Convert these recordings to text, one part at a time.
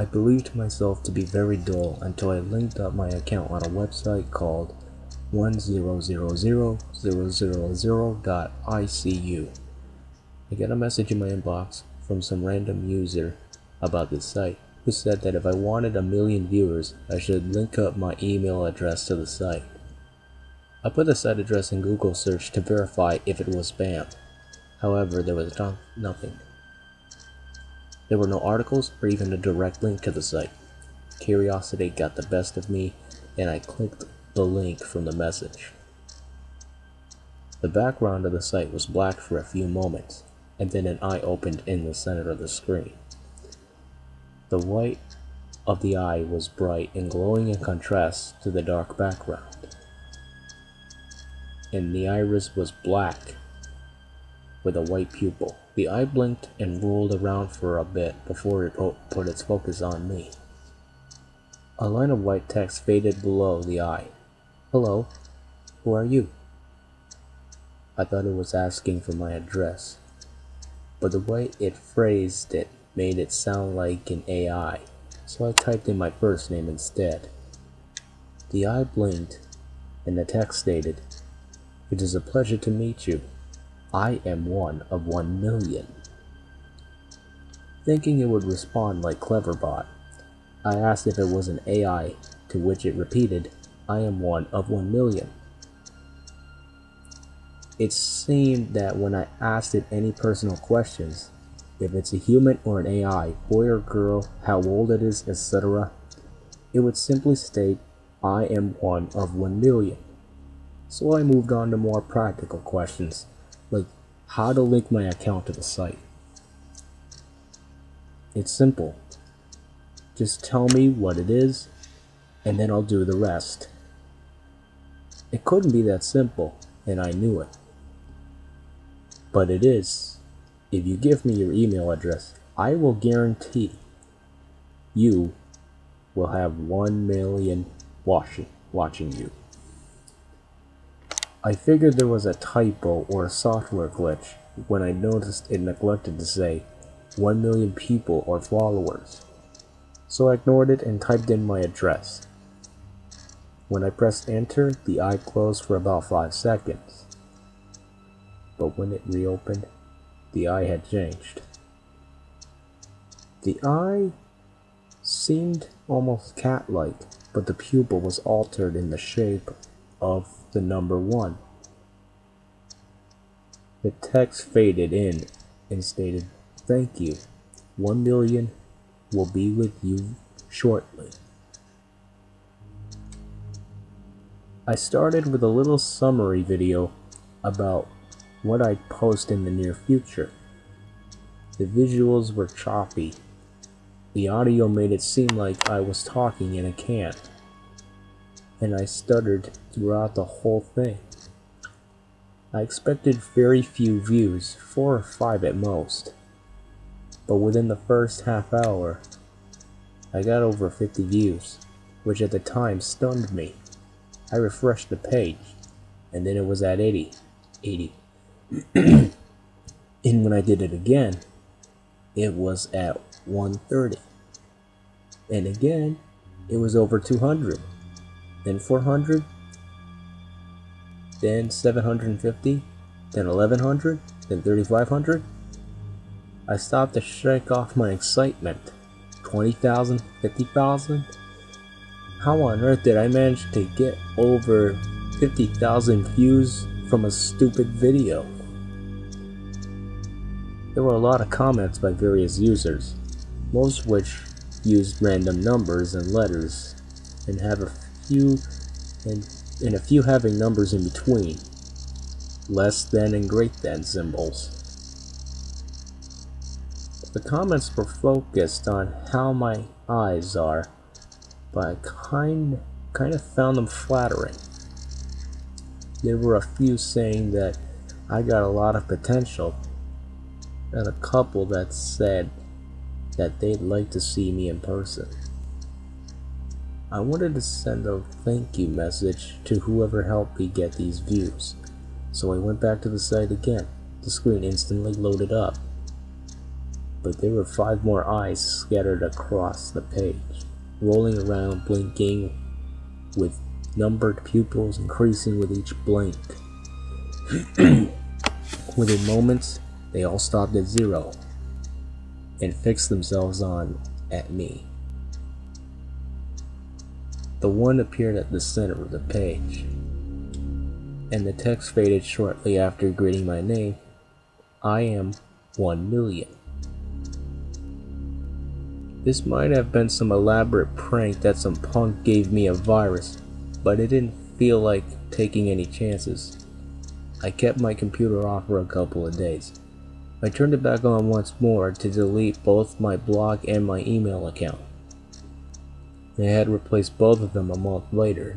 I believed myself to be very dull until I linked up my account on a website called 100000.icu. I got a message in my inbox from some random user about this site who said that if I wanted a million viewers, I should link up my email address to the site. I put the site address in Google search to verify if it was spam. However, there was no nothing. There were no articles or even a direct link to the site. Curiosity got the best of me, and I clicked the link from the message. The background of the site was black for a few moments, and then an eye opened in the center of the screen. The white of the eye was bright and glowing in contrast to the dark background. And the iris was black with a white pupil. The eye blinked and rolled around for a bit before it put its focus on me. A line of white text faded below the eye. Hello, who are you? I thought it was asking for my address, but the way it phrased it made it sound like an AI, so I typed in my first name instead. The eye blinked, and the text stated, It is a pleasure to meet you. I am one of one million. Thinking it would respond like Cleverbot, I asked if it was an AI, to which it repeated, I am one of one million. It seemed that when I asked it any personal questions, if it's a human or an AI, boy or girl, how old it is, etc., it would simply state, I am one of one million. So I moved on to more practical questions like how to link my account to the site. It's simple. Just tell me what it is, and then I'll do the rest. It couldn't be that simple, and I knew it. But it is. If you give me your email address, I will guarantee you will have 1 million watching, watching you. I figured there was a typo or a software glitch when I noticed it neglected to say 1 million people or followers. So I ignored it and typed in my address. When I pressed enter, the eye closed for about 5 seconds. But when it reopened, the eye had changed. The eye seemed almost cat-like, but the pupil was altered in the shape of the number 1. The text faded in and stated, Thank you. 1 million will be with you shortly. I started with a little summary video about what I'd post in the near future. The visuals were choppy. The audio made it seem like I was talking in a can and I stuttered throughout the whole thing. I expected very few views, four or five at most, but within the first half hour, I got over 50 views, which at the time stunned me. I refreshed the page, and then it was at 80. 80. and when I did it again, it was at 130. And again, it was over 200 then 400, then 750, then 1100, then 3500. I stopped to shake off my excitement. 20,000, 50,000? How on earth did I manage to get over 50,000 views from a stupid video? There were a lot of comments by various users, most of which used random numbers and letters, and have a few and, and a few having numbers in between, less than and great than symbols. The comments were focused on how my eyes are, but I kind, kind of found them flattering. There were a few saying that I got a lot of potential, and a couple that said that they'd like to see me in person. I wanted to send a thank you message to whoever helped me get these views, so I went back to the site again. The screen instantly loaded up. but there were five more eyes scattered across the page, rolling around, blinking, with numbered pupils increasing with each blink. Within moments, they all stopped at zero and fixed themselves on at me. The one appeared at the center of the page, and the text faded shortly after greeting my name. I am 1 million. This might have been some elaborate prank that some punk gave me a virus, but it didn't feel like taking any chances. I kept my computer off for a couple of days. I turned it back on once more to delete both my blog and my email account. I had replaced both of them a month later.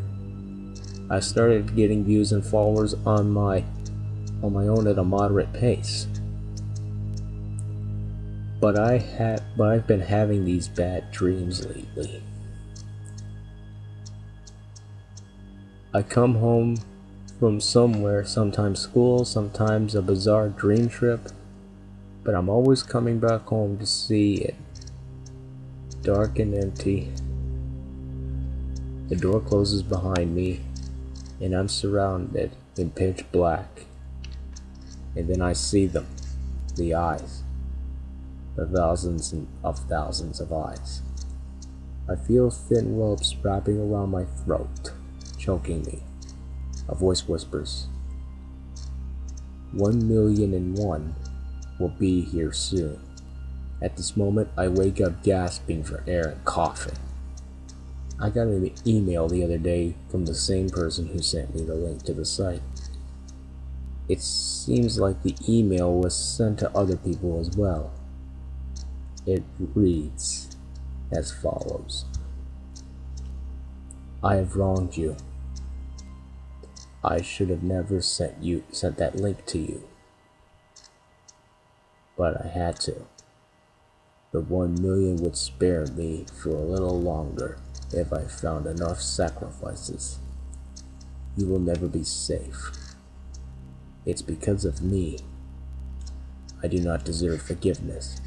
I started getting views and followers on my on my own at a moderate pace. But I had but I've been having these bad dreams lately. I come home from somewhere, sometimes school, sometimes a bizarre dream trip, but I'm always coming back home to see it dark and empty the door closes behind me, and I'm surrounded in pitch black. And then I see them, the eyes, the thousands of thousands of eyes. I feel thin ropes wrapping around my throat, choking me. A voice whispers, One million and one will be here soon. At this moment, I wake up gasping for air and coughing. I got an email the other day from the same person who sent me the link to the site. It seems like the email was sent to other people as well. It reads as follows I have wronged you. I should have never sent you sent that link to you. But I had to. The one million would spare me for a little longer if I found enough sacrifices. You will never be safe. It's because of me. I do not deserve forgiveness.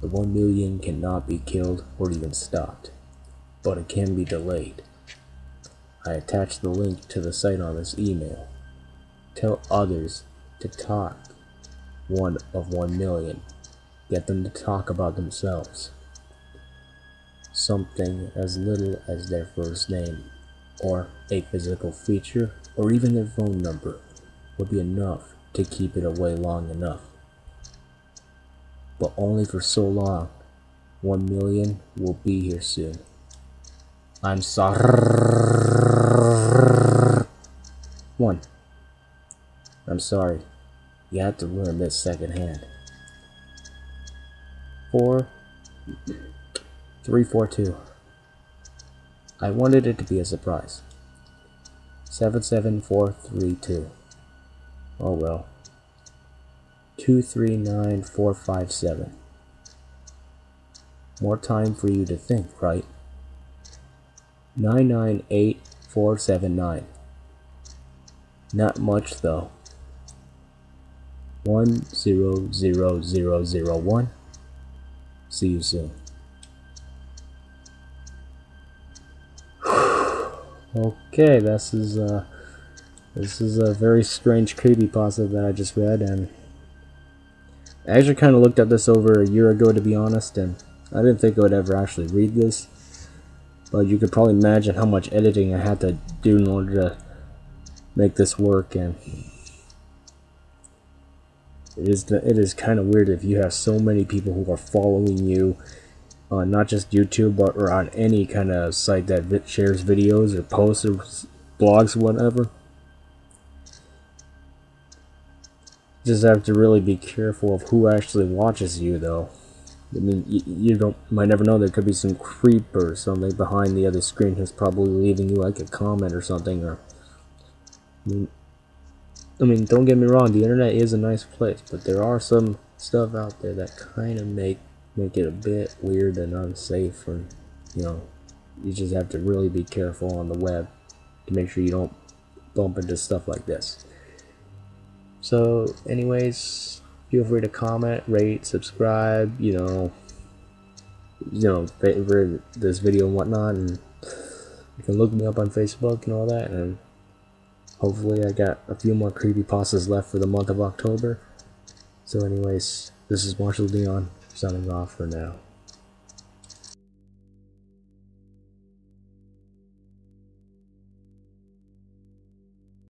The one million cannot be killed or even stopped, but it can be delayed. I attach the link to the site on this email. Tell others to talk. One of one million. Get them to talk about themselves something as little as their first name, or a physical feature, or even their phone number would be enough to keep it away long enough. But only for so long. One million will be here soon. I'm sorry. One. I'm sorry. You had to learn this secondhand. Four. 342. I wanted it to be a surprise. 77432. Oh well. 239457. More time for you to think, right? 998479. Not much though. 100001. See you soon. Okay, this is uh, this is a very strange creepypasta that I just read, and I actually kind of looked at this over a year ago, to be honest, and I didn't think I would ever actually read this. But you could probably imagine how much editing I had to do in order to make this work, and it is it is kind of weird if you have so many people who are following you on not just YouTube, but or on any kind of site that shares videos or posts or blogs or whatever. Just have to really be careful of who actually watches you, though. I mean, you, you don't might never know. There could be some creep or something behind the other screen who's probably leaving you like a comment or something. Or, I mean, I mean, don't get me wrong. The internet is a nice place, but there are some stuff out there that kind of make make it a bit weird and unsafe and you know you just have to really be careful on the web to make sure you don't bump into stuff like this so anyways feel free to comment, rate, subscribe, you know, you know, favorite this video and whatnot, and you can look me up on Facebook and all that, and hopefully I got a few more creepy pastas left for the month of October. So anyways, this is Marshall Deon signing off for now.